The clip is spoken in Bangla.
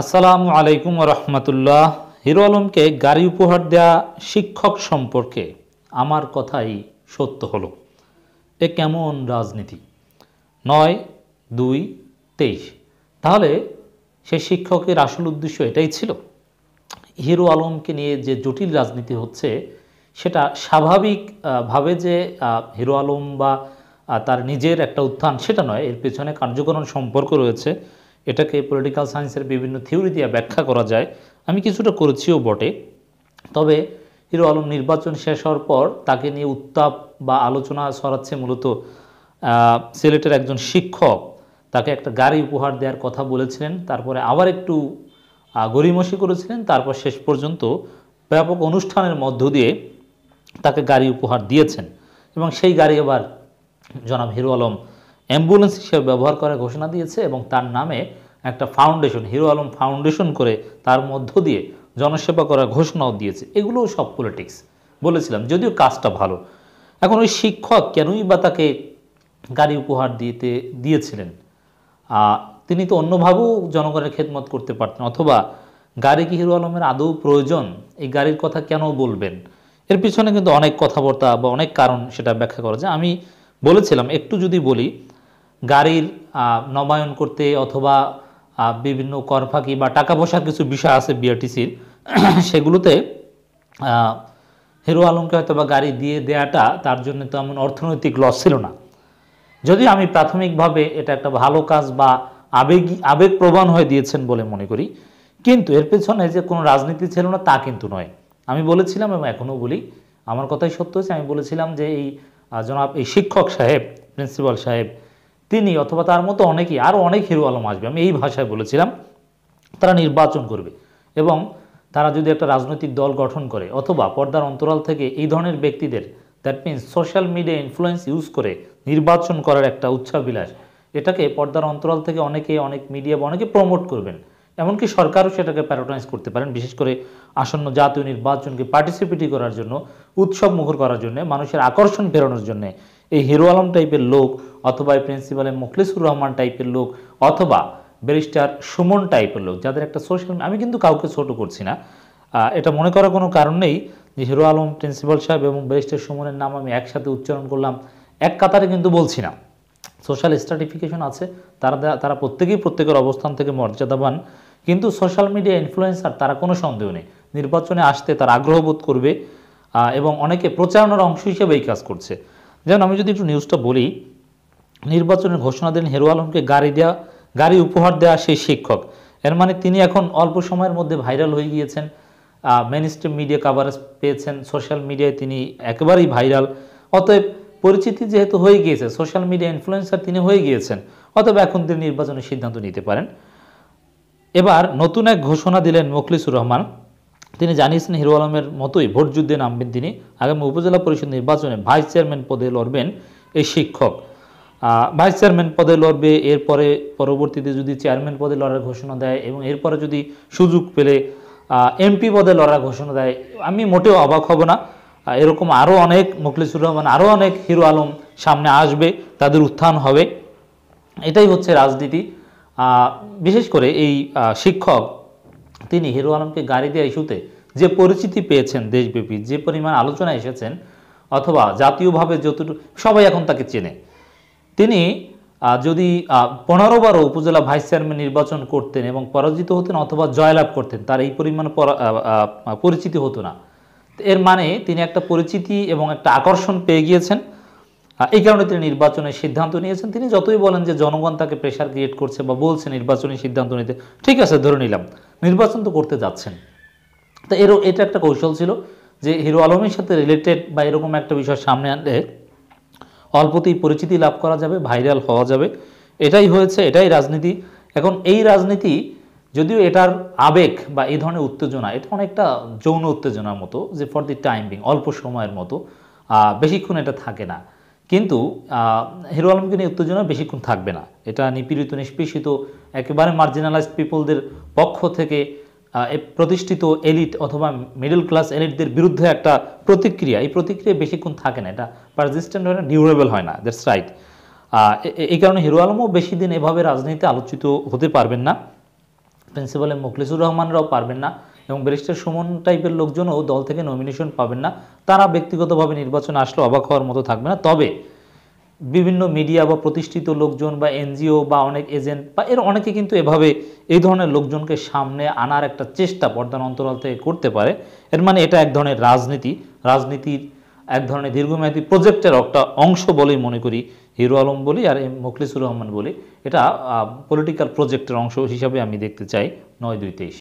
আসসালামু আলাইকুম রহমতুল্লাহ। হিরো আলমকে গাড়ি উপহার দেয়া শিক্ষক সম্পর্কে আমার কথাই সত্য হলো। এ কেমন রাজনীতি? নয়, দুই, তেইশ। তাহলে সে শিক্ষকের আসল উদ্দেশ্য এটাই ছিল? হিরো আলমকে নিয়ে যে জটিল রাজনীতি হচ্ছে, সেটা স্বাভাবিকভাবে যে হিরো আলম বা তার নিজের একটা উত্থান, সেটা নয়। এর পেছনে কার্যকরণ সম্পর্ক রয়েছে। এটাকে পলিটিক্যাল সায়েন্সের বিভিন্ন থিওরি দিয়ে ব্যাখ্যা করা যায়। আমি কিছুটা করেছিও বটে। তবে হিরো আলম নির্বাচন শেষ হওয়ার পর তাকে নিয়ে উত্তাপ বা আলোচনা ছড়াচ্ছে মূলত সিলেটের একজন শিক্ষক। তাকে একটা গাড়ি উপহার দেওয়ার কথা বলেছিলেন তারপরে আবার একটু আহ, গড়িমসি করেছিলেন তারপর শেষ পর্যন্ত ব্যাপক অনুষ্ঠানের মধ্য দিয়ে তাকে গাড়ি উপহার দিয়েছেন। এবং সেই গাড়ি আবার জনাব হিরো আলম অ্যাম্বুলেন্স হিসেবে ব্যবহার করার ঘোষণা দিয়েছে এবং তার নামে একটা ফাউন্ডেশন, হিরো আলম ফাউন্ডেশন করে তার মধ্য দিয়ে জনসেবা করার ঘোষণাও দিয়েছে। এগুলোও সব পলিটিক্স বলেছিলাম, যদিও কাজটা ভালো। এখন ওই শিক্ষক কেনই বা তাকে গাড়ি উপহার দিতে, দিয়েছিলেন? তিনি তো অন্যভাবেও জনগণের খেদমত করতে পারতেন, অথবা গাড়ি কি হিরো আলমের আদৌ প্রয়োজন? এই গাড়ির কথা কেন বলবেন? এর পিছনে কিন্তু অনেক কথাবার্তা বা অনেক কারণ সেটা ব্যাখ্যা করা যায়। আমি বলেছিলাম, একটু যদি বলি গাড়ির নবায়ন করতে অথবা বিভিন্ন কর ফাঁকি বা টাকা পয়সার কিছু বিষয় আছে বিআরটিসির সেগুলোতে হিরো আলমকে হয়তো বা গাড়ি দিয়ে দেয়াটা তার জন্য তো এমন অর্থনৈতিক লস ছিল না। যদিও আমি প্রাথমিকভাবে এটা একটা ভালো কাজ বা আবেগ আবেগ প্রবণ হয়ে দিয়েছেন বলে মনে করি, কিন্তু এর পেছনে যে কোনো রাজনীতি ছিল না তা কিন্তু নয়। আমি বলেছিলাম এবং এখনও বলি, আমার কথাই সত্য হচ্ছে আমি বলেছিলাম যে এই জনাব, এই শিক্ষক সাহেব, প্রিন্সিপাল সাহেব তিনি অথবা তার মতো অনেকেই আরও অনেক হিরো আলম আসবে, আমি এই ভাষায় বলেছিলাম, তারা নির্বাচন করবে। এবং তারা যদি একটা রাজনৈতিক দল গঠন করে, অথবা পর্দার অন্তরাল থেকে এই ধরনের ব্যক্তিদের that means social media influence use করে নির্বাচন করার একটা উচ্চাবিলাস এটাকে পর্দার অন্তরাল থেকে অনেকে, অনেক মিডিয়া বা অনেকে প্রমোট করবেন। এমনকি সরকারও সেটাকে প্যারাটাইজ করতে পারেন, বিশেষ করে আসন্ন জাতীয় নির্বাচনকে পার্টিসিপেটি করার জন্য, উৎসব মুখর করার জন্য, মানুষের আকর্ষণ ফেরানোর জন্য। এই হিরো আলম টাইপের লোক অথবা এই প্রিন্সিপালের মুখলিসুর রহমান টাইপের লোক অথবা ব্যারিস্টার সুমন টাইপের লোক, যাদের একটা সোশ্যাল আমি কিন্তু কাউকে ছোট করছি না। এটা মনে করার কোনো কারণ নেই যে হিরো আলম প্রিন্সিপাল সাহেব এবং ব্যারিস্টার সুমনের নাম আমি একসাথে উচ্চারণ করলাম, এক কাতারে কিন্তু বলছি না। সোশ্যাল স্ট্রাটিফিকেশন আছে, তারা তারা প্রত্যেকেই প্রত্যেকের অবস্থান থেকে মর্যাদাবান, কিন্তু সোশ্যাল মিডিয়া ইনফ্লুয়েন্সার তারা কোনো সন্দেহ নেই। নির্বাচনে আসতে তারা আগ্রহ বোধ করবে এবং অনেকে প্রচারণার অংশ হিসেবে এই কাজ করছে। যেমন আমি যদি একটু নিউজটা বলি, নির্বাচনের ঘোষণা দেন হেরো আলমকে গাড়ি দেওয়া গাড়ি উপহার দেওয়া সেই শিক্ষক। এর মানে তিনি এখন অল্প সময়ের মধ্যে ভাইরাল হয়ে গিয়েছেন। মেন স্ট্রিম মিডিয়া কাভারেজ পেয়েছেন সোশ্যাল মিডিয়ায় তিনি একেবারেই ভাইরাল অতএব পরিচিতি যেহেতু হয়ে গিয়েছে সোশ্যাল মিডিয়া ইনফ্লুয়েন্সার তিনি হয়ে গিয়েছেন, অতএব এখন তিনি নির্বাচনের সিদ্ধান্ত নিতে পারেন। এবার নতুন এক ঘোষণা দিলেন মোখলিসুর রহমান। তিনি জানিয়েছেন হিরো আলমের মতোই ভোট যুদ্ধে নামবেন তিনি। আগামী উপজেলা পরিষদ নির্বাচনে ভাইস চেয়ারম্যান পদে লড়বেন এই শিক্ষক। ভাইস চেয়ারম্যান পদে লড়বে, এরপরে পরবর্তীতে যদি চেয়ারম্যান পদে লড়ার ঘোষণা দেয় এবং এরপরে যদি সুযোগ পেলে এমপি পদে লড়ার ঘোষণা দেয়, আমি মোটেও অবাক হব না। এরকম আরও অনেক মুখলিসুর রহমান, আরও অনেক হিরো আলম সামনে আসবে, তাদের উত্থান হবে। এটাই হচ্ছে রাজনীতি। বিশেষ করে এই শিক্ষক তিনি হিরো আলমকে গাড়ি দেওয়া ইস্যুতে যে পরিচিতি পেয়েছেন দেশব্যাপী, যে পরিমাণ আলোচনা এসেছেন অথবা জাতীয়ভাবে যতটুকু, সবাই এখন তাকে চেনে। তিনি যদি পনেরো বারো উপজেলা ভাইস চেয়ারম্যান নির্বাচন করতেন এবং পরাজিত হতেন অথবা জয়লাভ করতেন, তার এই পরিমাণ পরিচিতি হতো না। এর মানে তিনি একটা পরিচিতি এবং একটা আকর্ষণ পেয়ে গিয়েছেন। এই কারণে তিনি নির্বাচনের সিদ্ধান্ত নিয়েছেন। তিনি যতই বলেন যে জনগণ তাকে প্রেশার ক্রিয়েট করছে বা বলছে নির্বাচনী সিদ্ধান্ত নিতে, ঠিক আছে, ধরে নিলাম। নির্বাচন তো করতে যাচ্ছেন। তো এরও, এটা একটা কৌশল ছিল যে হিরো আলমের সাথে রিলেটেড বা এরকম একটা বিষয় সামনে আনলে অল্পতেই পরিচিতি লাভ করা যাবে ভাইরাল হওয়া যাবে। এটাই হয়েছে, এটাই রাজনীতি। এখন এই রাজনীতি যদিও এটার আবেগ বা এই ধরনের উত্তেজনা, এটা অনেকটা যৌন উত্তেজনার মতো যে ফর দি টাইম বিং অল্প সময়ের মতো বেশিক্ষণ এটা থাকে না। কিন্তু হিরো আলমকে নিয়ে উত্তেজনা বেশিক্ষণ থাকবে না। এটা নিপীড়িত, নিষ্পেষিত, একেবারে মার্জিনালাইজড পিপলদের পক্ষ থেকে প্রতিষ্ঠিত এলিট অথবা মিডল ক্লাস এলিটদের বিরুদ্ধে একটা প্রতিক্রিয়া। এই প্রতিক্রিয়া বেশিক্ষণ থাকে না। এটা পারজিস্ট্যান্ট হয় না ডিউরেবল হয় না। দ্যাটস রাইট এই কারণে হিরো আলমও বেশি দিন এভাবে রাজনীতিতে আলোচিত হতে পারবেন না। প্রিন্সিপাল মুখলিসুর রহমানরাও পারবেন না। এবং ব্যারিস্টার সুমন টাইপের লোকজনও দল থেকে নমিনেশন পাবেন না। তারা ব্যক্তিগতভাবে নির্বাচনে আসলে অবাক হওয়ার মতো থাকবে না। তবে বিভিন্ন মিডিয়া বা প্রতিষ্ঠিত লোকজন বা এনজিও বা অনেক এজেন্ট বা এর অনেকে কিন্তু এভাবে এই ধরনের লোকজনকে সামনে আনার একটা চেষ্টা পর্দার অন্তরাল থেকে করতে পারে। এর মানে এটা এক ধরনের রাজনীতি। রাজনীতির এক ধরনের দীর্ঘমেয়াদী প্রজেক্টের একটা অংশ বলেই মনে করি হিরো আলম বলি আর এম মুখলিসুর রহমান বলি। এটা পলিটিক্যাল প্রজেক্টের অংশ হিসাবে আমি দেখতে চাই নয় দুই তেইশ।